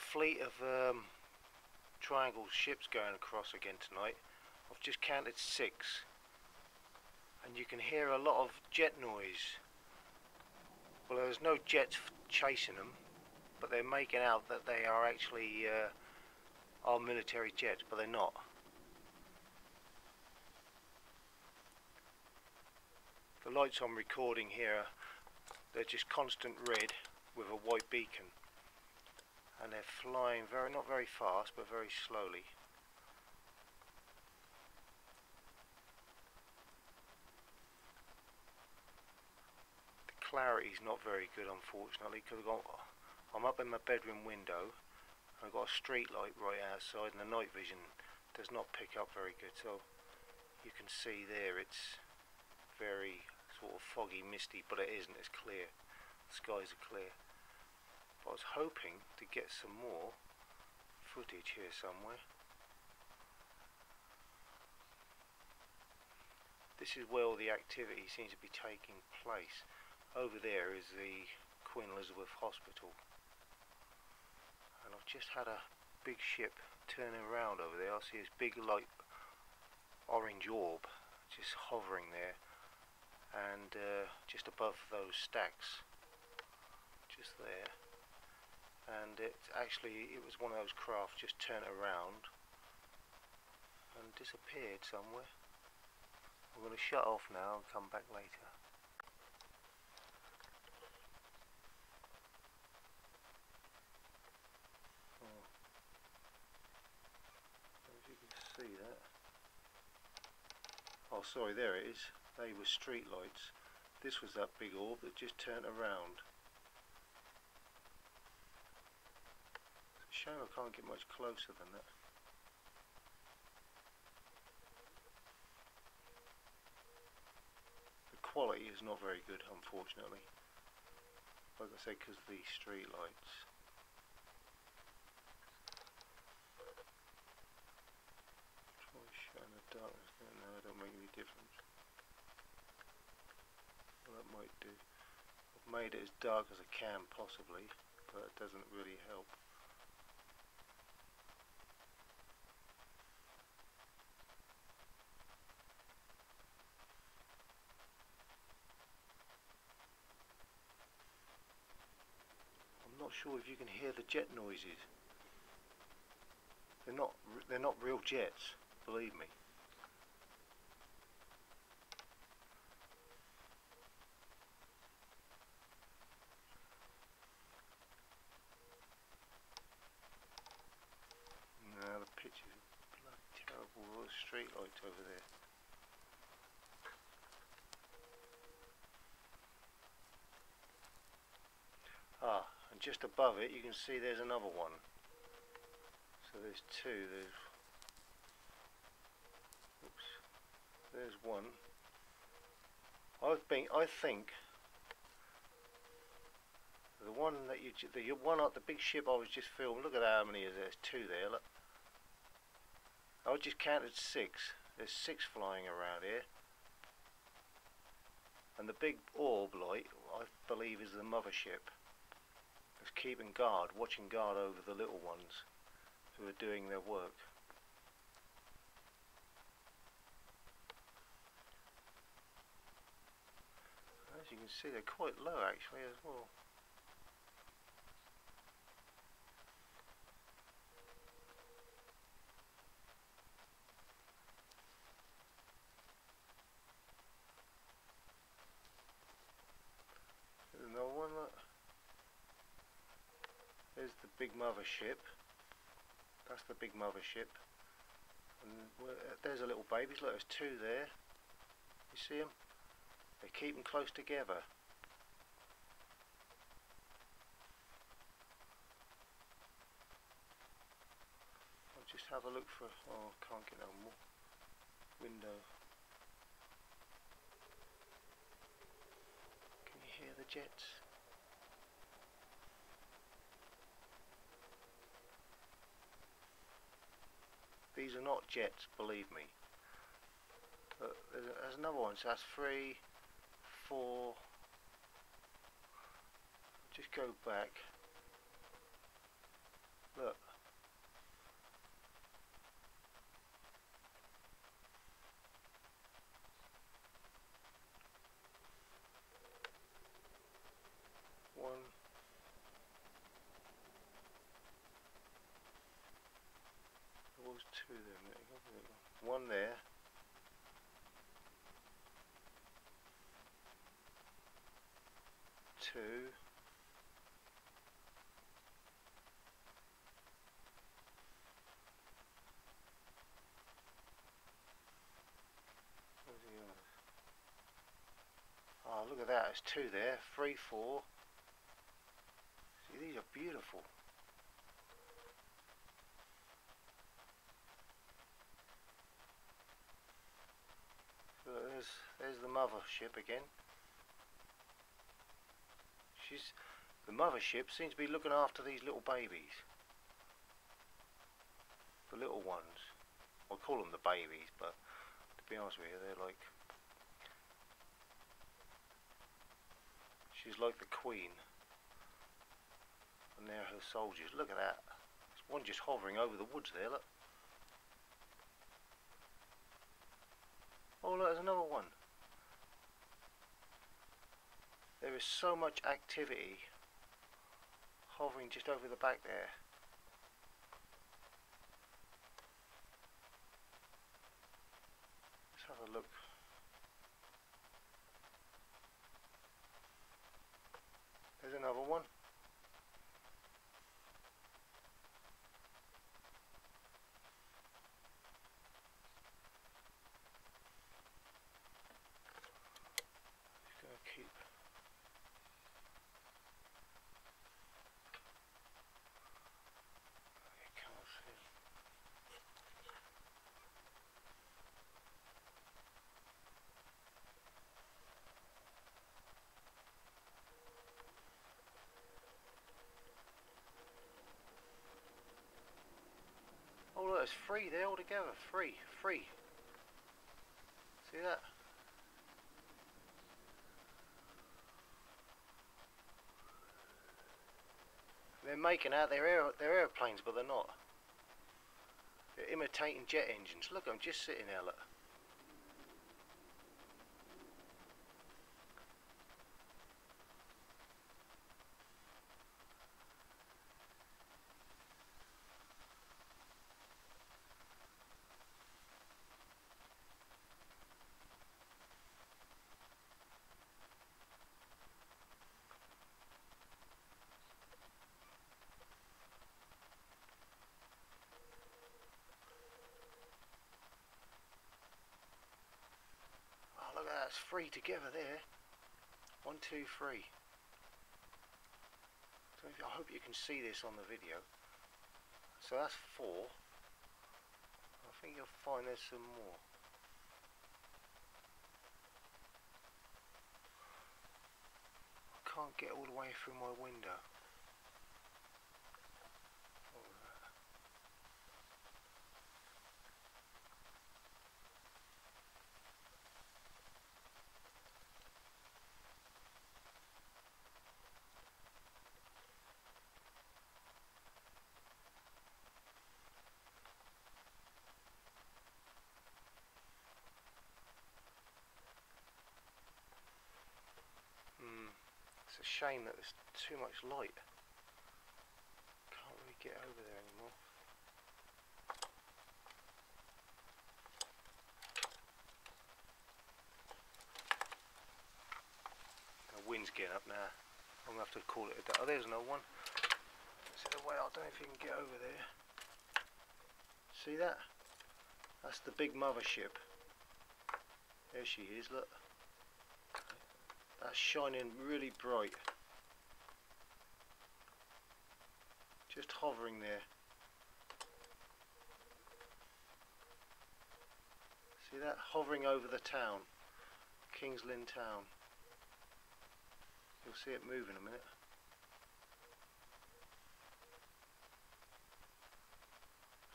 fleet of um, triangle ships going across again tonight. I've just counted six. And you can hear a lot of jet noise. Well, there's no jets chasing them, but they're making out that they are actually uh, our military jets, but they're not. The lights I'm recording here, they're just constant red with a white beacon and they're flying very not very fast but very slowly. The clarity's not very good unfortunately because I'm up in my bedroom window I've got a street light right outside and the night vision does not pick up very good. So you can see there it's very sort of foggy misty but it isn't. It's clear. The skies are clear I was hoping to get some more footage here somewhere. This is where all the activity seems to be taking place. Over there is the Queen Elizabeth Hospital. And I've just had a big ship turning around over there. I see this big light orange orb just hovering there and uh, just above those stacks just there and it actually it was one of those craft just turned around and disappeared somewhere. I'm going to shut off now and come back later. Oh. You see that. Oh sorry there it is. They were street lights this was that big orb that just turned around shame I can't get much closer than that. The quality is not very good unfortunately. Like I say because of the street lights. Try showing the darkness there, no it don't make any difference. Well that might do. I've made it as dark as I can possibly but it doesn't really help. not sure if you can hear the jet noises. They're not they're not real jets, believe me. No, the pictures are bloody terrible. street lights over there. Just above it you can see there's another one. So there's two there's oops there's one. I've been I think the one that you the one at the big ship I was just filming look at how many is there there's two there look. I just counted six there's six flying around here. And the big orb light I believe is the mothership is keeping guard, watching guard over the little ones who are doing their work. As you can see they're quite low actually as well. There's the big mothership. That's the big mothership. And uh, there's a little baby. Look, there's two there. You see them? They keep them close together. I'll just have a look for. Oh, I can't get no more window. Can you hear the jets? These are not jets, believe me. But there's, another one, so that's three, four. Just go back. Look. One. There was there. One there. Two. Oh, look at that. There's two there. Three, four. See, these are beautiful. So there's, the mothership again. She's the mothership seems to be looking after these little babies. The little ones. I call them the babies, but to be honest with you, they're like She's like the queen. And there are her soldiers. Look at that. There's one just hovering over the woods there, look. Oh look, there's another one. There is so much activity hovering just over the back there. Let's have a look. There's another one. Just gonna keep I can't see. It's three there altogether. Three, three. See that? They're making out their air, their airplanes, but they're not. They're imitating jet engines. Look, I'm just sitting there. Look. Look at that. It's three together there. One, two, three. So if- I hope you can see this on the video. So that's four. I think you'll find there's some more. I can't get all the way through my window. What was that? Hmm. It's a shame that there's too much light. Can't really get over there anymore. The wind's getting up now. I'm gonna have to call it a day. Oh, there's another one. Is there a way? I don't know if you can get over there. See that? That's the big mothership. There she is, look. That's shining really bright. Just hovering there. See that? Hovering over the town. Kings Lynn town. You'll see it move in a minute.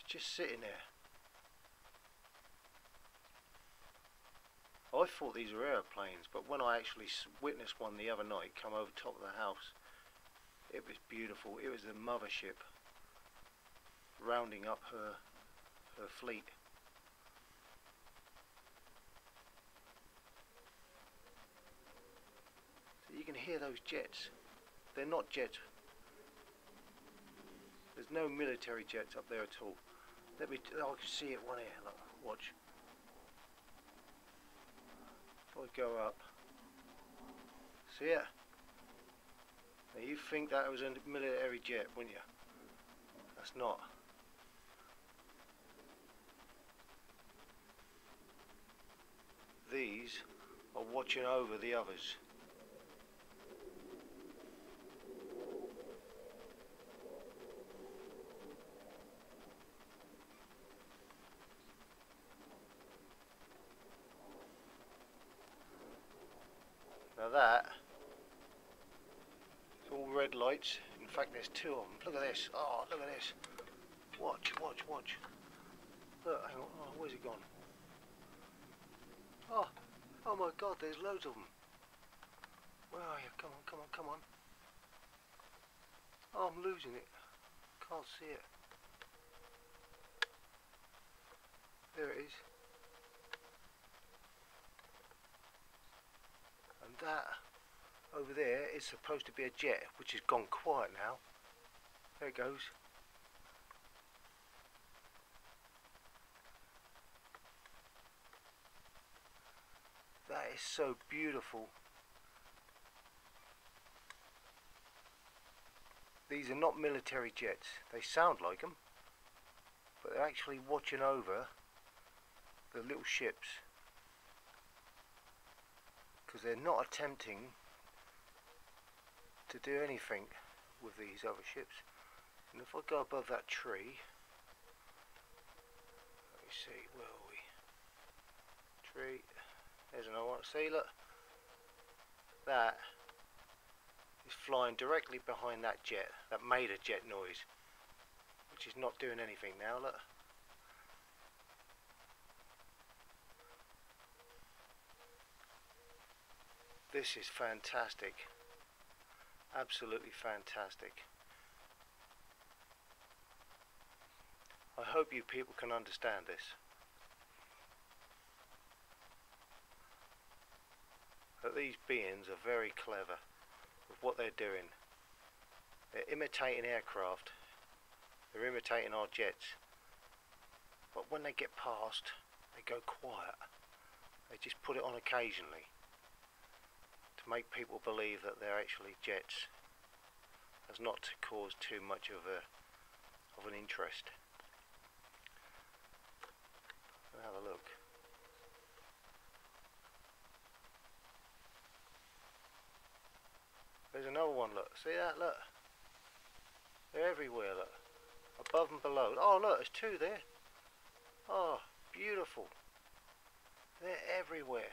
It's just sitting there. I thought these were aeroplanes, but when I actually witnessed one the other night come over top of the house, it was beautiful. It was the mothership. rounding up her her fleet. So you can hear those jets. They're not jets. There's no military jets up there at all. Let me. I can see it one here. Look, watch. Go up, see it? Now you think that was a military jet, wouldn't you? That's not. These are watching over the others. Now that it's all red lights. In fact, there's two of them. Look at this. Oh, look at this. Watch, watch, watch. Look, hang on. Oh, where's it gone? Oh, oh my God! There's loads of them. Where are you? Come on, come on, come on. Oh, I'm losing it. Can't see it. There it is. And that over there is supposed to be a jet, which has gone quiet now. There it goes. That is so beautiful. These are not military jets. They sound like them, but they're actually watching over the little ships because they're not attempting to do anything with these other ships. And if I go above that tree, let me see, where are we? Tree, there's another one. See, look, that is flying directly behind that jet that made a jet noise, which is not doing anything now. Look. This is fantastic. Absolutely fantastic. I hope you people can understand this. That these beings are very clever with what they're doing. They're imitating aircraft. They're imitating our jets. But when they get past, they go quiet. They just put it on occasionally to make people believe that they're actually jets as not to cause too much of a of an interest. Have a look. There's another one, look. See that? Look. They're everywhere, look. Above and below. Oh, look, there's two there. Oh, beautiful. They're everywhere.